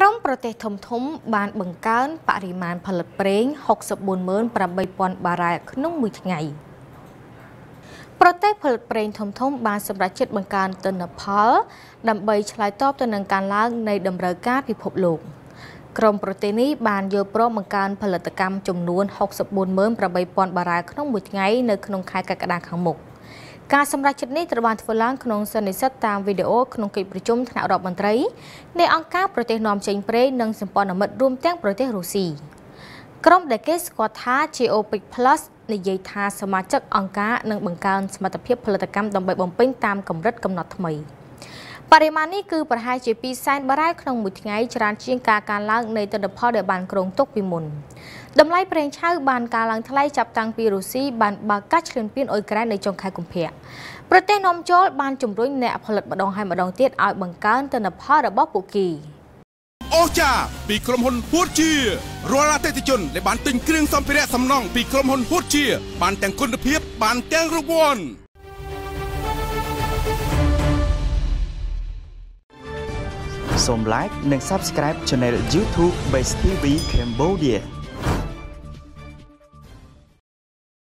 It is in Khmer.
ក្រុមប្រទេសធំធំបានបង្កើនបរិមាណផលិតប្រេង648,000បារ៉ែលក្នុងមួយថ្ងៃប្រទេសផលិតប្រេងធំធំបានសម្រេចចិត្តបង្កើនទិន្នផល ដើម្បីឆ្លើយតបទៅនឹងការឡើងនៃតម្រូវការពិភពលោកក្រុមប្រទេសនេះបានយល់ព្រមបង្កើនផលិតកម្មចំនួន648,000បារ៉ែលក្នុងមួយថ្ងៃនៅក្នុងខែកក្កដាខាងមុខ។ ការសម្រេចចិត្តនេះត្រូវបានធ្វើឡើងក្នុងសន្និសីទតាមវីដេអូក្នុងកិច្ចប្រជុំថ្នាក់រដ្ឋមន្ត្រីនៃអង្គការប្រទេសនាំចេញប្រេងនិងសម្ព័ន្ធមិត្តរួមទាំងប្រទេសរុស្ស៊ីក្រុមដែលគេស្គាល់ថាជា OPEC Plus និយាយថាសមាជិកអង្គការនឹងបង្កើនសមត្ថភាពផលិតកម្មដើម្បីបំពេញតាមកម្រិតកំណត់ថ្មី បរិមាណនេះគឺប្រហែលជា2សែនបារ៉ែលក្នុងមួយថ្ងៃច្រើនជាងការកើនឡើងនៃទិន្នផលដែលបានគ្រោងទុកពីមុនតម្លៃប្រេងឆៅបានកើនឡើងថ្លៃចាប់តាំងពីរុស្ស៊ីបានបើកកាច់ឈ្លានពានអ៊ុយក្រែននៅចុងខែកុម្ភៈប្រទេសនាំចូលបានជំរុញអ្នកផលិតម្ដងហើយម្ដងទៀតឲ្យបង្កើនទិន្នផលរបស់ពួកគេអូចាពីក្រុមហ៊ុនហួតជារាល់អតិថិជនដែលបានទិញគ្រឿងសម្ភារៈសំណង់ពីក្រុមហ៊ុនហួតជា បានទាំងគុណភាពបានទាំងរង្វាន់ សូម like និង Subscribe Channel YouTube Base TV Cambodia